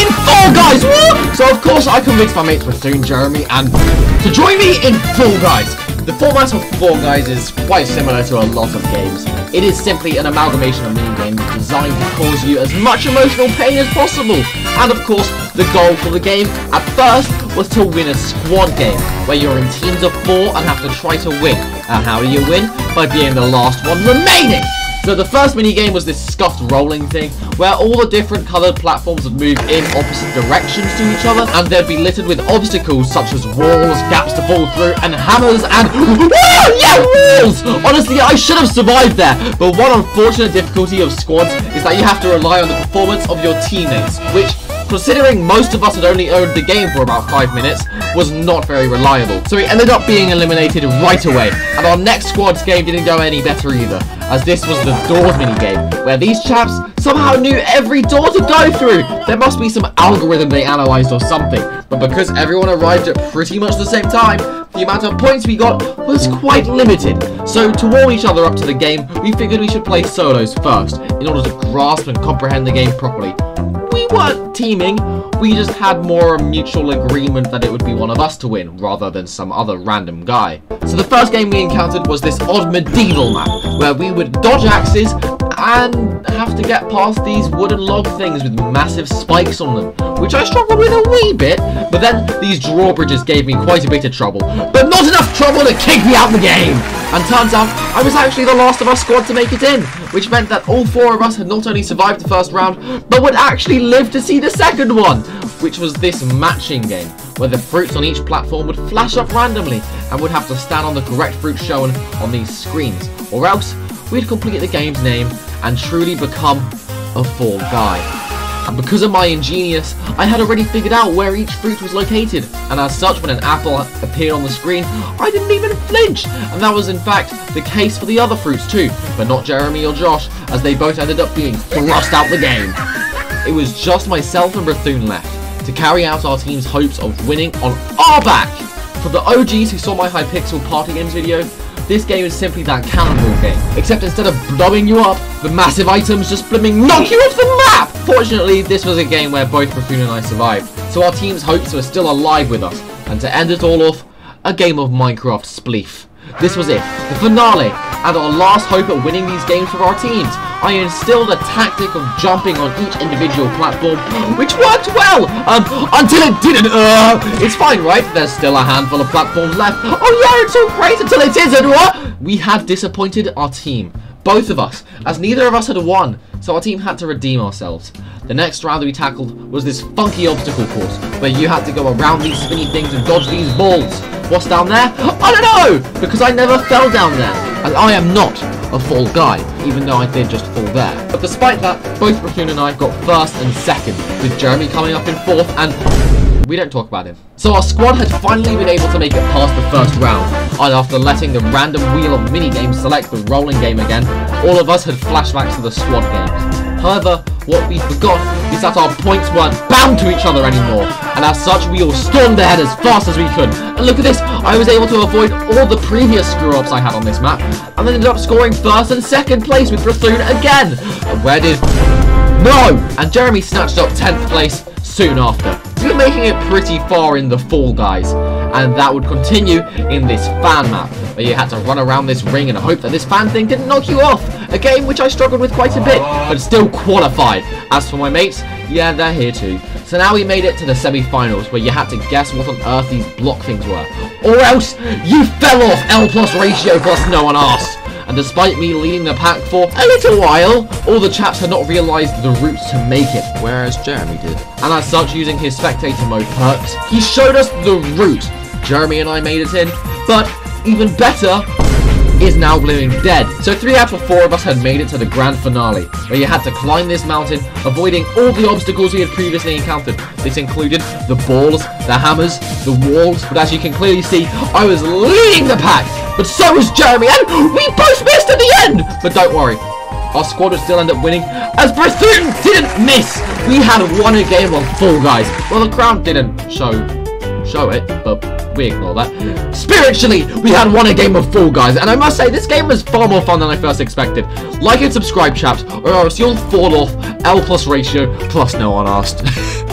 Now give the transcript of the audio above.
in Fall Guys! So of course I convinced my mates Bethune, Jeremy, and to join me in Fall Guys. The format of Fall Guys is quite similar to a lot of games. It is simply an amalgamation of mini games designed to cause you as much emotional pain as possible. And of course, the goal for the game at first was to win a squad game, where you're in teams of four and have to try to win. And how do you win? By being the last one remaining! So the first mini game was this scuffed rolling thing, where all the different coloured platforms would move in opposite directions to each other, and they'd be littered with obstacles such as walls, gaps to fall through, and hammers, and yeah, walls! Honestly, I should have survived there, but one unfortunate difficulty of squads is that you have to rely on the performance of your teammates, which considering most of us had only owned the game for about 5 minutes, was not very reliable. So we ended up being eliminated right away, and our next squad's game didn't go any better either, as this was the doors minigame, where these chaps somehow knew every door to go through. There must be some algorithm they analysed or something, but because everyone arrived at pretty much the same time, the amount of points we got was quite limited. So to warm each other up to the game, we figured we should play solos first, in order to grasp and comprehend the game properly weren't teaming, we just had more mutual agreement that it would be one of us to win, rather than some other random guy. So the first game we encountered was this odd medieval map, where we would dodge axes and have to get past these wooden log things with massive spikes on them, which I struggled with a wee bit, but then these drawbridges gave me quite a bit of trouble, but not enough trouble to kick me out of the game! And turns out, I was actually the last of our squad to make it in, which meant that all four of us had not only survived the first round, but would actually live to see the second one, which was this matching game, where the fruits on each platform would flash up randomly, and would have to stand on the correct fruit shown on these screens, or else we'd complete the game's name and truly become a fall guy. And because of my ingenious, I had already figured out where each fruit was located, and as such when an apple appeared on the screen, I didn't even flinch! And that was in fact the case for the other fruits too, but not Jeremy or Josh, as they both ended up being thrust out the game. It was just myself and Bethune left, to carry out our team's hopes of winning on our back! For the OGs who saw my Hypixel Party Games video, this game is simply that cannonball game, except instead of blowing you up, the massive items just flipping knock you off the map! Fortunately, this was a game where both Bethune and I survived, so our team's hopes were still alive with us, and to end it all off, a game of Minecraft Spleef. This was it, the finale, and our last hope at winning these games for our teams. I instilled a tactic of jumping on each individual platform, which worked well, um, until it didn't. Uh, it's fine, right? There's still a handful of platforms left. Oh yeah, it's so great until it isn't. We had disappointed our team, both of us, as neither of us had won, so our team had to redeem ourselves. The next round that we tackled was this funky obstacle course, where you had to go around these spinny things and dodge these balls. What's down there? I don't know! Because I never fell down there, and I am not a fall guy, even though I did just fall there. But despite that, both Bethune and I got first and second, with Jeremy coming up in fourth and we don't talk about him. So our squad had finally been able to make it past the first round, and after letting the random wheel of minigames select the rolling game again, all of us had flashbacks to the squad games. However, what we forgot is that our points weren't bound to each other anymore, and as such we all stormed ahead as fast as we could. And look at this, I was able to avoid all the previous screw-ups I had on this map, and ended up scoring first and second place with Bethune again. And where did... No! And Jeremy snatched up 10th place soon after. Making it pretty far in the Fall Guys, and that would continue in this fan map, where you had to run around this ring and hope that this fan thing didn't knock you off, a game which I struggled with quite a bit, but still qualified. As for my mates, yeah, they're here too. So now we made it to the semi-finals, where you had to guess what on earth these block things were. Or else, you fell off L plus ratio plus no one asked and despite me leading the pack for a little while, all the chaps had not realised the routes to make it, whereas Jeremy did. And as such, using his spectator mode perks, he showed us the route. Jeremy and I made it in, but even better, is now blooming dead. So three out of four of us had made it to the grand finale, where you had to climb this mountain, avoiding all the obstacles we had previously encountered. This included the balls, the hammers, the walls, but as you can clearly see, I was leading the pack, but so was Jeremy, and we both missed at the end! But don't worry, our squad would still end up winning, as Bethune didn't miss! We had won a game on Fall Guys. Well, the crowd didn't show show it, but we ignore that. Spiritually, we had won a game of Fall Guys, and I must say, this game was far more fun than I first expected. Like and subscribe, chaps, or else you'll fall off L plus ratio plus no one asked.